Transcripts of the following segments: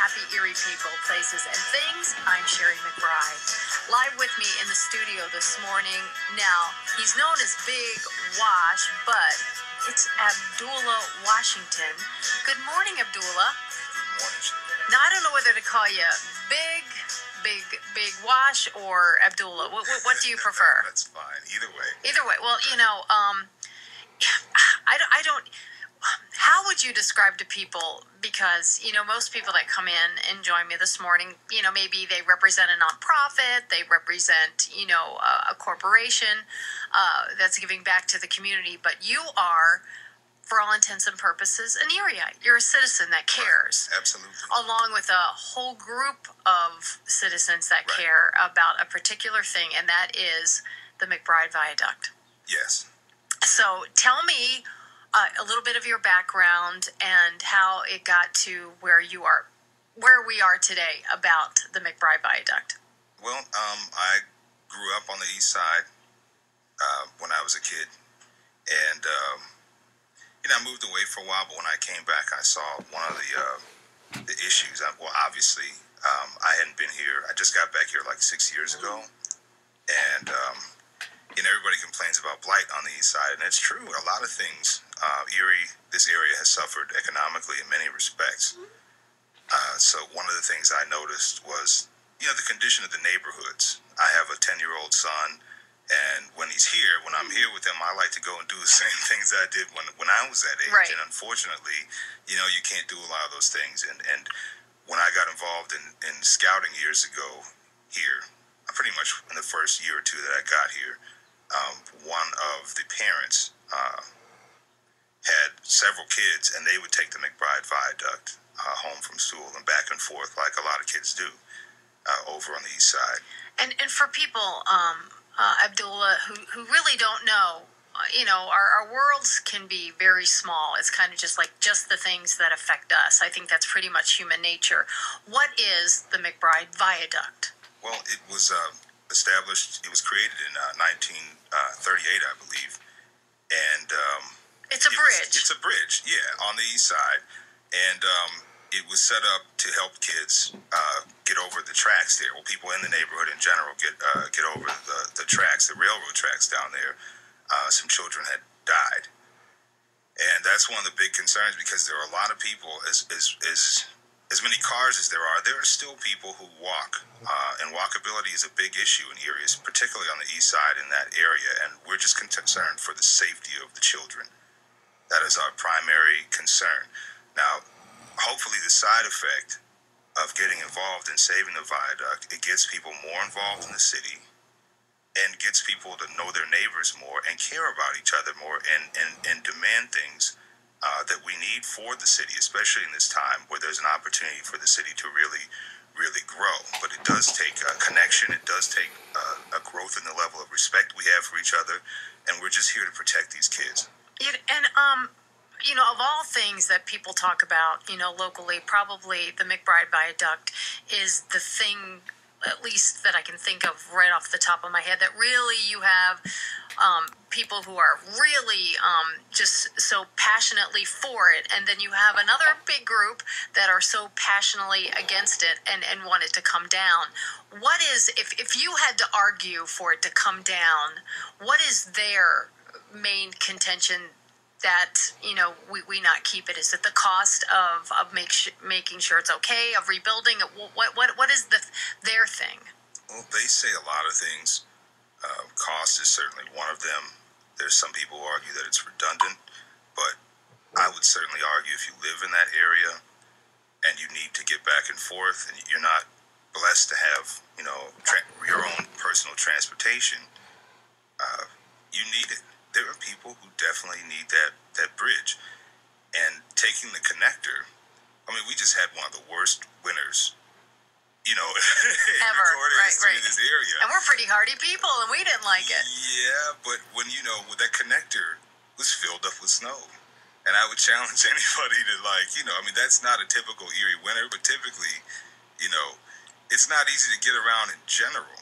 HAPPI Erie People, Places, and Things. I'm Shari McBride. Live with me in the studio this morning. Now, he's known as Bigg Wash, but it's Abdullah Washington. Good morning, Abdullah. Good morning, Shari. Now, I don't know whether to call you Big, Big, Bigg Wash or Abdullah. What, what, what do you prefer? That's fine. Either way. Either way, well, you know, um, I, don't- I don't. How would you describe to people? Because you know, most people that come in and join me this morning, you know, maybe they represent a nonprofit, they represent, you know, a, a corporation uh, that's giving back to the community. But you are, for all intents and purposes, an Erieite. You're a citizen that cares Absolutely. along with a whole group of citizens that Right. care about a particular thing, and that is the McBride Viaduct. Yes. So tell me uh, a little bit of your background and how it got to where you are, where we are today about the McBride Viaduct. Well, um, I grew up on the east side uh, when I was a kid, and um, you know, I moved away for a while. But when I came back, I saw one of the uh, the issues. Well, obviously, um, I hadn't been here. I just got back here like six years ago, and um, you know, everybody complains about blight on the east side, and it's true. A lot of things. Uh, Erie, this area has suffered economically in many respects. Uh, so one of the things I noticed was, you know, the condition of the neighborhoods. I have a ten-year-old son, and when he's here, when I'm here with him, I like to go and do the same things I did when when I was that age. Right. And unfortunately, you know, you can't do a lot of those things. And and when I got involved in in scouting years ago here, pretty much in the first year or two that I got here, um, one of the parents uh, had several kids, and they would take the McBride Viaduct uh, home from school and back and forth, like a lot of kids do uh, over on the east side. And and for people, um, uh, Abdullah, who who really don't know, uh, you know, our, our worlds can be very small. It's kind of just like just the things that affect us. I think that's pretty much human nature. What is the McBride Viaduct? Well, it was uh, established, it was created in uh, 1938, I believe. And um, It's a it was- bridge. it's a bridge, yeah, on the east side. And um, it was set up to help kids uh, get over the tracks there. Well, people in the neighborhood in general get uh, get over the, the tracks, the railroad tracks down there. Uh, some children had died. And that's one of the big concerns because there are a lot of people, as, as, as, as many cars as there are, there are still people who walk. Uh, and walkability is a big issue in areas, particularly on the east side in that area. And we're just concerned for the safety of the children. That is our primary concern. Now, hopefully, the side effect of getting involved in saving the viaduct, it gets people more involved in the city and gets people to know their neighbors more and care about each other more and, and, and demand things uh, that we need for the city, especially in this time where there's an opportunity for the city to really, really grow. But it does take a connection, it does take uh, a growth in the level of respect we have for each other, and we're just here to protect these kids. It, and um, you know, of all things that people talk about, you know, locally, probably the McBride Viaduct is the thing, at least that I can think of right off the top of my head, that really you have um, people who are really um, just so passionately for it, and then you have another big group that are so passionately against it and, and want it to come down. What is, if, if you had to argue for it to come down, what is their main contention that you know we, we not keep it? Is that the cost of of make sh- making sure it's okay of rebuilding it? What what what is the their thing? Well, they say a lot of things. Uh, cost is certainly one of them. There's some people who argue that it's redundant, but I would certainly argue if you live in that area and you need to get back and forth and you're not blessed to have, you know, tra- your own personal transportation, uh, you need it. There are people who definitely need that, that bridge. And taking the connector, I mean, we just had one of the worst winters, you know, in Ever. Right, right. in this area. And we're pretty hardy people, and we didn't like it. Yeah, but when you know that connector was filled up with snow, and I would challenge anybody to like, you know, I mean that's not a typical Erie winter, but typically, you know, it's not easy to get around in general,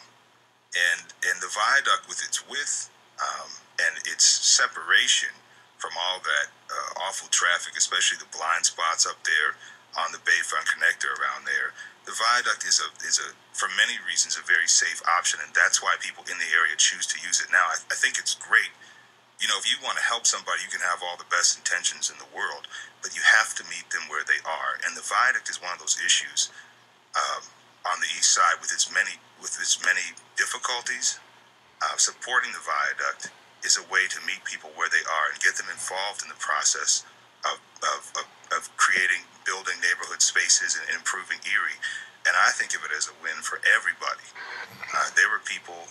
and and the viaduct with its width um, and its separation from all that uh, awful traffic, especially the blind spots up there on the Bayfront connector around there. The viaduct is a is a for many reasons a very safe option, and that's why people in the area choose to use it now. I, I think it's great. You know, if you want to help somebody, you can have all the best intentions in the world, but you have to meet them where they are. And the viaduct is one of those issues um, on the east side with its many with its many difficulties. Uh, supporting the viaduct is a way to meet people where they are and get them involved in the process of, of, of, of creating, building neighborhood spaces and improving Erie. And I think of it as a win for everybody. Uh, there were people,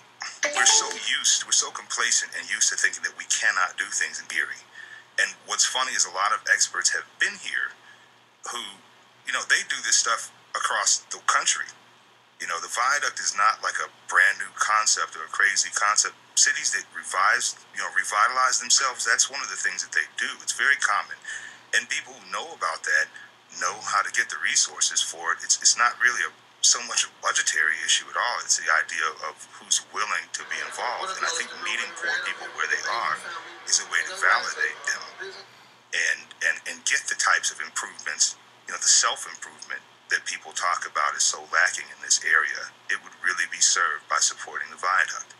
we're so used, we're so complacent and used to thinking that we cannot do things in Erie. And what's funny is a lot of experts have been here who, you know, they do this stuff across the country. You know, the viaduct is not like a brand new concept or a crazy concept. Cities that revise, you know, revitalize themselves, that's one of the things that they do. It's very common. And people who know about that know how to get the resources for it. It's, it's not really a, so much a budgetary issue at all. It's the idea of who's willing to be involved. And I think meeting poor people where they are is a way to validate them and, and, and get the types of improvements, you know, the self improvement that people talk about is so lacking in this area, it would really be served by supporting the viaduct.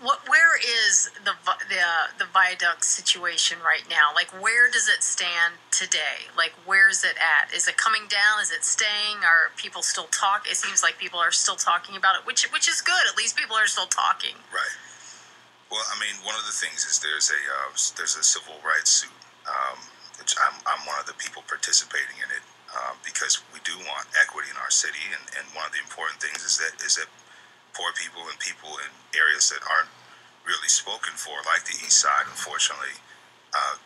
What, where is the the the viaduct situation right now? Like, where does it stand today? Like, where's it at? Is it coming down? Is it staying? Are people still talk? It seems like people are still talking about it, which which is good. At least people are still talking. Right. Well, I mean, one of the things is there's a uh, there's a civil rights suit, um, which I'm I'm one of the people participating in it um, because we do want equity in our city, and, and one of the important things is that is that poor people and people in areas that aren't really spoken for, like the East Side, unfortunately, uh,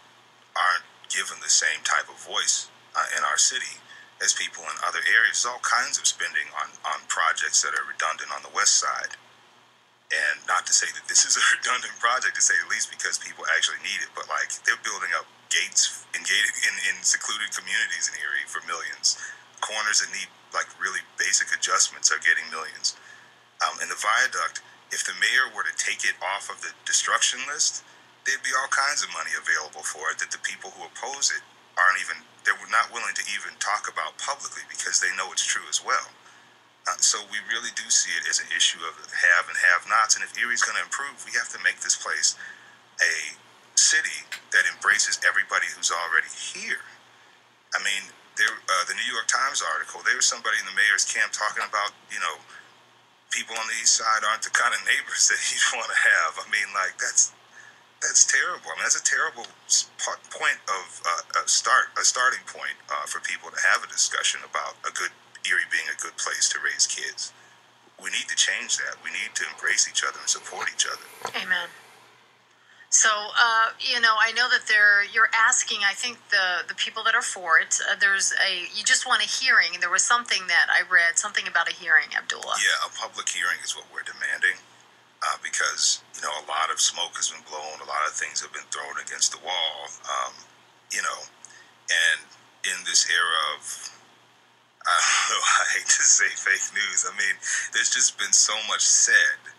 aren't given the same type of voice uh, in our city as people in other areas. There's all kinds of spending on, on projects that are redundant on the West Side. And not to say that this is a redundant project, to say at least because people actually need it, but like they're building up gates in, gated, in, in secluded communities in Erie for millions. Corners that need like really basic adjustments are getting millions. Um, and the viaduct, if the mayor were to take it off of the destruction list, there'd be all kinds of money available for it that the people who oppose it aren't even, they're not willing to even talk about publicly because they know it's true as well. Uh, so we really do see it as an issue of have and have nots. And if Erie's going to improve, we have to make this place a city that embraces everybody who's already here. I mean, there, uh, the New York Times article, there was somebody in the mayor's camp talking about, you know, people on the east side aren't the kind of neighbors that you'd want to have. I mean, like that's that's terrible. I mean, that's a terrible point of uh, a start, a starting point uh, for people to have a discussion about a good Erie being a good place to raise kids. We need to change that. We need to embrace each other and support each other. Amen. So, uh, you know, I know that you're asking. I think the the people that are for it. Uh, there's a you just want a hearing. There was something that I read something about a hearing, Abdullah. Yeah, a public hearing is what we're demanding. Uh, because you know a lot of smoke has been blown, a lot of things have been thrown against the wall. Um, you know, and in this era of I don't know, I hate to say fake news. I mean, there's just been so much said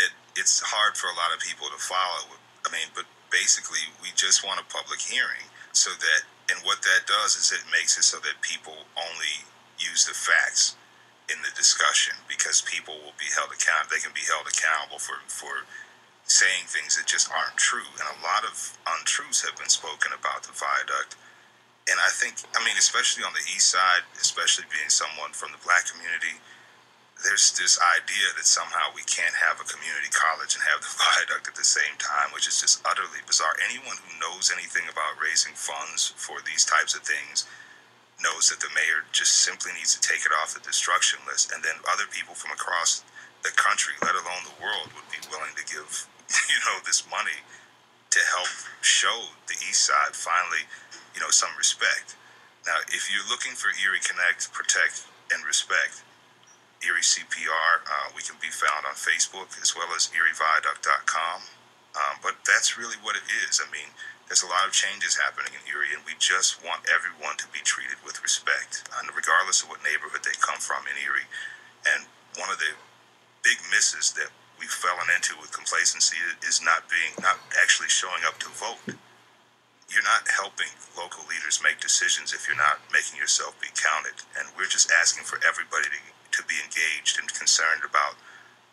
that it's hard for a lot of people to follow I mean, but basically, we just want a public hearing so that, and what that does is it makes it so that people only use the facts in the discussion because people will be held accountable. They can be held accountable for, for saying things that just aren't true. And a lot of untruths have been spoken about the viaduct. And I think, I mean, especially on the east side, especially being someone from the black community, there's this idea that somehow we can't have a community college and have the viaduct at the same time, which is just utterly bizarre. Anyone who knows anything about raising funds for these types of things knows that the mayor just simply needs to take it off the destruction list, and then other people from across the country, let alone the world, would be willing to give you know this money to help show the East Side finally, you know, some respect. Now, if you're looking for Erie Connect, Protect, and Respect Erie CPR. Uh, we can be found on Facebook as well as erieviaduct.com. Um, but that's really what it is. I mean, there's a lot of changes happening in Erie, and we just want everyone to be treated with respect, and regardless of what neighborhood they come from in Erie. And one of the big misses that we've fallen into with complacency is not being, not actually showing up to vote. You're not helping local leaders make decisions if you're not making yourself be counted. And we're just asking for everybody to to be engaged and concerned about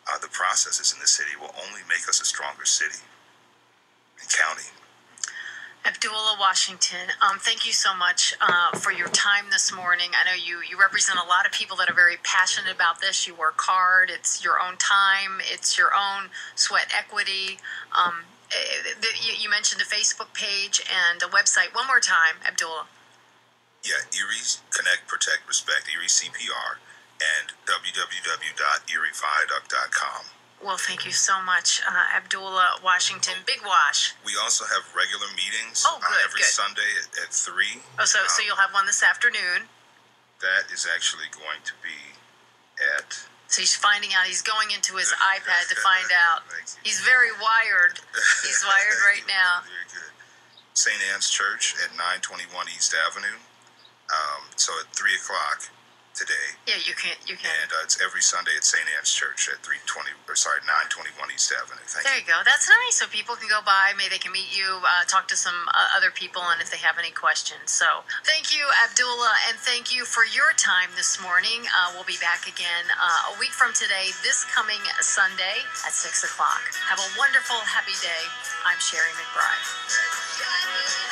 uh, the processes in the city will only make us a stronger city and county. Abdullah Washington, um, thank you so much uh, for your time this morning. I know you you represent a lot of people that are very passionate about this. You work hard. It's your own time. It's your own sweat equity. Um, eh, you, you mentioned a Facebook page and a website. One more time, Abdullah. Yeah, Erie Connect, Protect, Respect, Erie CPR, www.erieviaduct.com. Well, thank you so much, uh, Abdullah Washington. Bigg Wash. We also have regular meetings Oh, good, uh, every good. Sunday at, at 3. Oh, so so Um, you'll have one this afternoon. That is actually going to be at. So he's finding out. He's going into his iPad to find out. He's very wired. He's wired right now. Very good. St. Anne's Church at 921 East Avenue. Um, so at 3 o'clock today. Yeah, you can. You can. And uh, it's every Sunday at St. Anne's Church at 320, or sorry, 921 East Avenue. Thank There you. you go. That's nice. So people can go by. Maybe they can meet you, uh, talk to some uh, other people, and if they have any questions. So thank you, Abdullah, and thank you for your time this morning. Uh, we'll be back again uh, a week from today, this coming Sunday at 6 o'clock. Have a wonderful, happy day. I'm Shari McBride.